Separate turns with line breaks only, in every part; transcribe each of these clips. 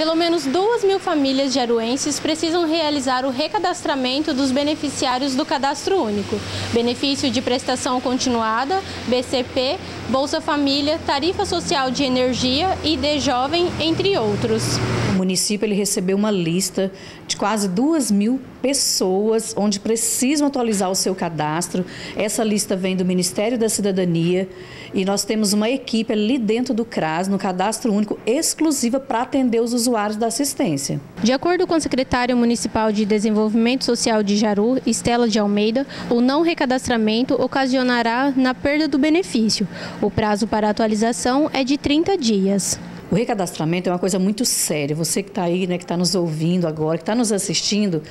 Pelo menos duas mil famílias jaruenses precisam realizar o recadastramento dos beneficiários do Cadastro Único. Benefício de prestação continuada, BCP, Bolsa Família, Tarifa Social de Energia, ID Jovem, entre outros.
O município ele recebeu uma lista de quase duas mil pessoas onde precisam atualizar o seu cadastro. Essa lista vem do Ministério da Cidadania e nós temos uma equipe ali dentro do CRAS, no Cadastro Único, exclusiva para atender os usuários da assistência.
De acordo com a secretária municipal de Desenvolvimento Social de Jaru, Estela de Almeida, o não recadastramento ocasionará na perda do benefício. O prazo para atualização é de 30 dias.
O recadastramento é uma coisa muito séria. Você que está aí, né, que está nos ouvindo agora, que está nos assistindo,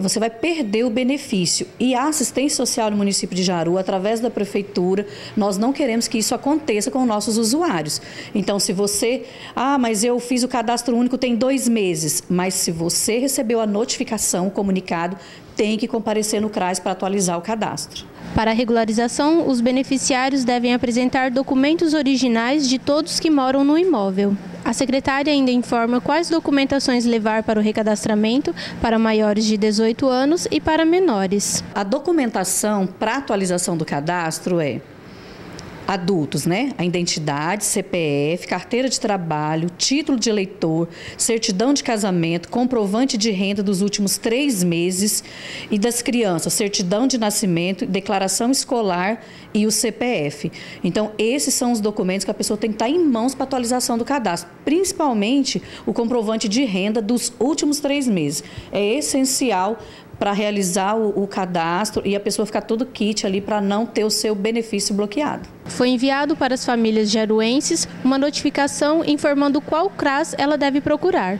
você vai perder o benefício. E a assistência social no município de Jaru, através da prefeitura, nós não queremos que isso aconteça com nossos usuários. Então, se você, ah, mas eu fiz o cadastro único tem dois meses, mas se você recebeu a notificação, o comunicado, tem que comparecer no CRAS para atualizar o cadastro.
Para a regularização, os beneficiários devem apresentar documentos originais de todos que moram no imóvel. A secretária ainda informa quais documentações levar para o recadastramento para maiores de 18 anos e para menores.
A documentação para atualização do cadastro é adultos, né? A identidade, CPF, carteira de trabalho, título de eleitor, certidão de casamento, comprovante de renda dos últimos três meses e das crianças, certidão de nascimento, declaração escolar e o CPF. Então, esses são os documentos que a pessoa tem que estar em mãos para atualização do cadastro, principalmente o comprovante de renda dos últimos três meses. É essencial para realizar o, o, cadastro e a pessoa ficar todo kit ali para não ter o seu benefício bloqueado.
Foi enviado para as famílias jaruenses uma notificação informando qual CRAS ela deve procurar.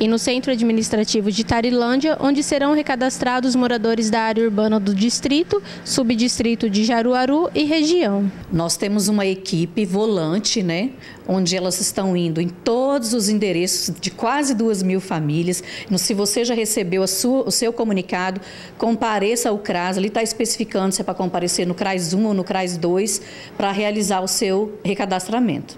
E no Centro Administrativo de Tarilândia, onde serão recadastrados moradores da área urbana do distrito, subdistrito de Jaruaru e região.
Nós temos uma equipe volante, né, onde elas estão indo em todos os endereços de quase duas mil famílias. Se você já recebeu sua, o seu comunicado, compareça ao CRAS, ali está especificando se é para comparecer no CRAS 1 ou no CRAS 2, para realizar o seu recadastramento.